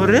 ஒரு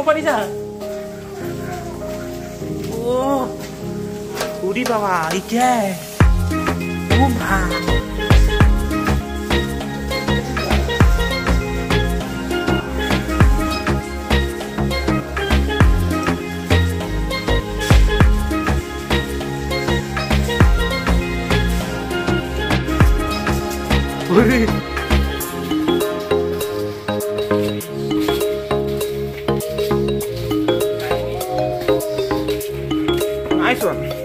똥파리잖아 오 우리 봐봐 이게. 우마 우리 Nice one.